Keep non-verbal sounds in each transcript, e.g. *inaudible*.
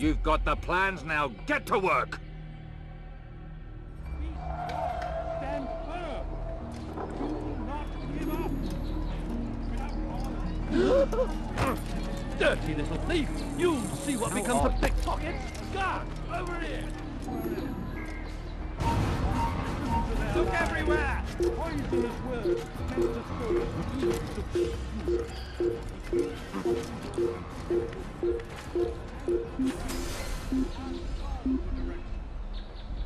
You've got the plans now. Get to work! Stand firm. Do not give up. *gasps* Dirty little thief! You'll see what becomes of pickpockets! Guard, over here! Look everywhere! Poisonous words.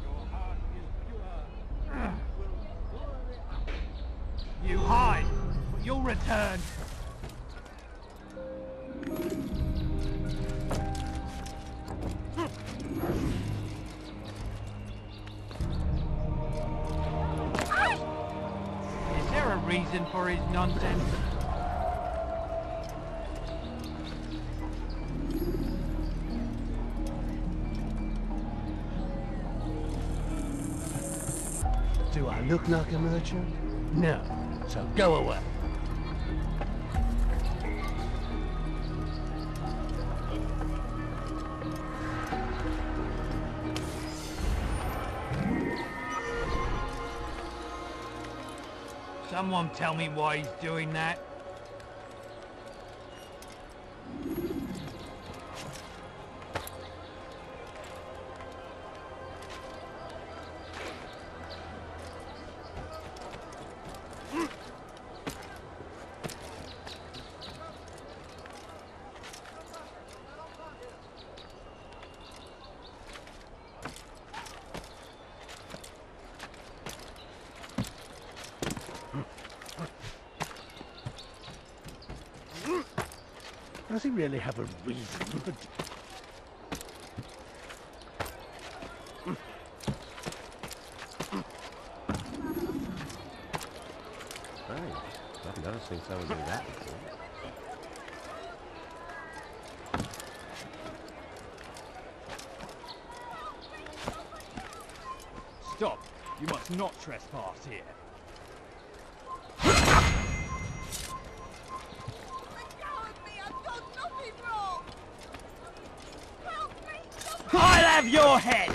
Your heart. You hide, but you'll return. Reason for his nonsense? Do I look like a merchant? No. So go away. Someone tell me why he's doing that. Does he really have a reason for... I've never seen someone do that before. Stop. You must not trespass here. I'll have your head!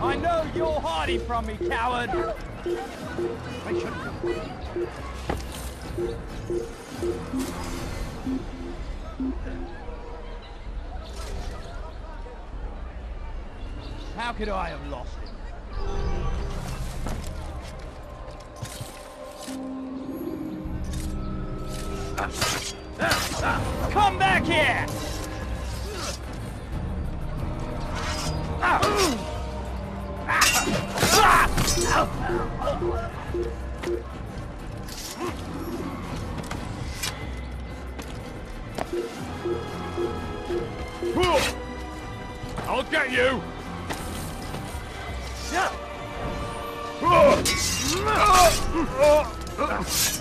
I know you're hiding from me, coward! How could I have lost him? Ah. Come back here! I'll get you! so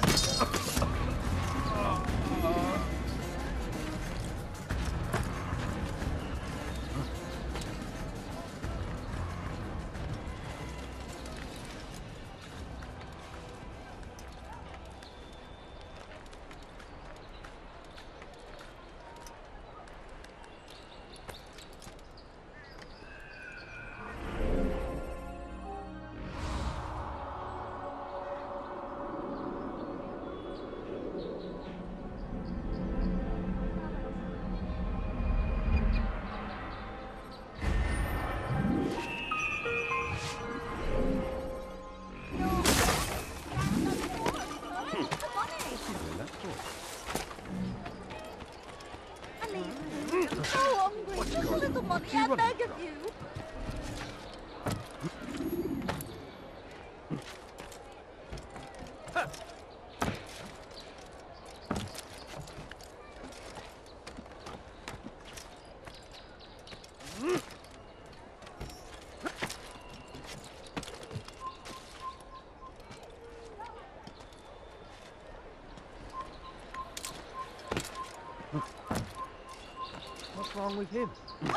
What's wrong with him? *gasps*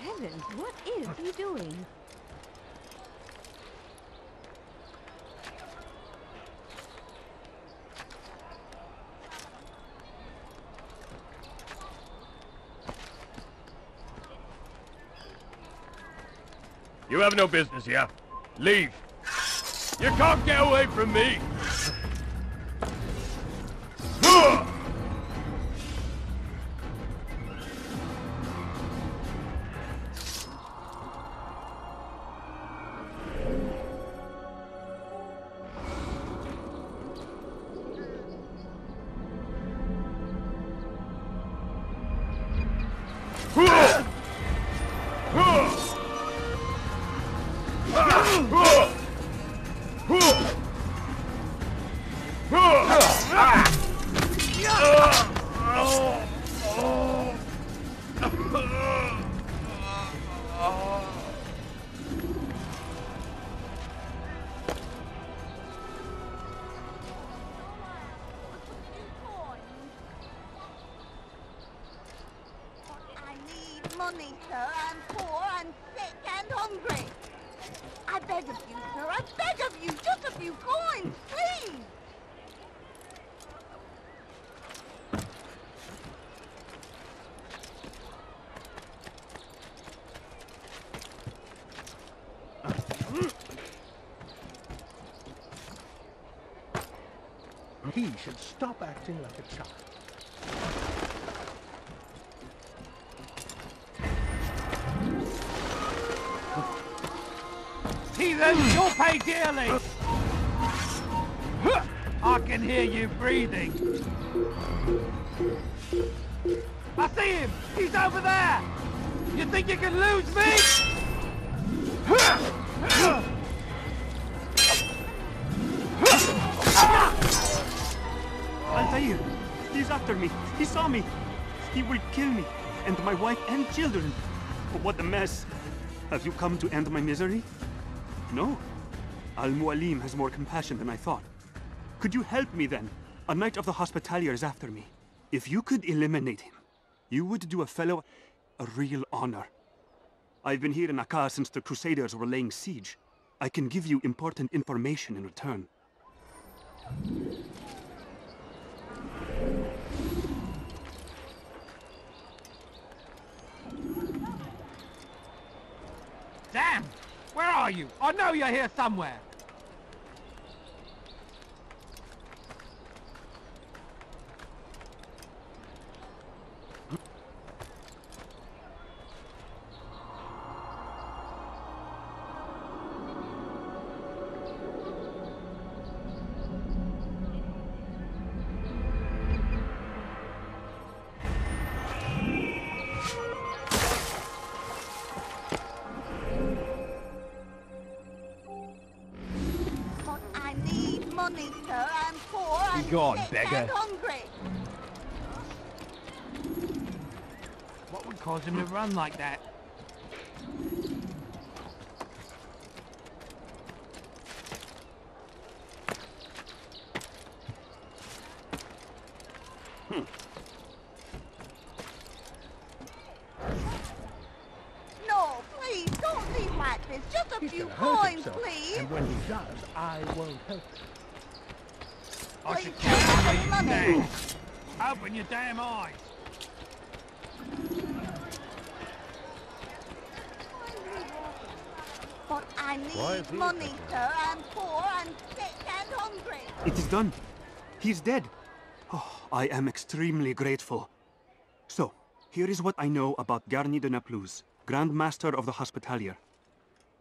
Heavens, what is he doing? You have no business here. Leave. You can't get away from me. Sir. I'm poor and sick and hungry. I beg of you, sir. I beg of you. Just a few coins, please. He should stop acting like a child. Heathen, you'll pay dearly! I can hear you breathing. I see him! He's over there! You think you can lose me? Altair! He's after me! He saw me! He will kill me, and my wife and children! What a mess! Have you come to end my misery? No. Al-Mualim has more compassion than I thought. Could you help me then? A knight of the Hospitalier is after me. If you could eliminate him, you would do a fellow a real honor. I've been here in Acre since the Crusaders were laying siege. I can give you important information in return. Damn! Where are you? I know you're here somewhere. Money, sir. I'm poor and gone, sick beggar. and hungry. What would cause him to run like that? Hmm. No, please, don't leave like this. Just a He's few coins, please. And when he does, I won't help him. I should sir, tell you have where you money. stand. Open your damn eyes. But I need he money, taking sir. I'm poor and sick and hungry. It is done. He's dead. Oh, I am extremely grateful. So, here is what I know about Garnier de Naplouse, Grand Master of the Hospitalier.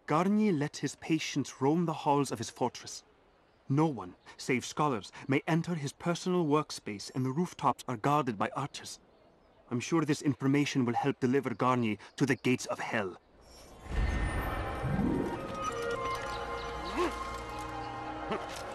Garnier let his patients roam the halls of his fortress. No one, save scholars, may enter his personal workspace and the rooftops are guarded by archers. I'm sure this information will help deliver Garnier to the gates of hell. *laughs*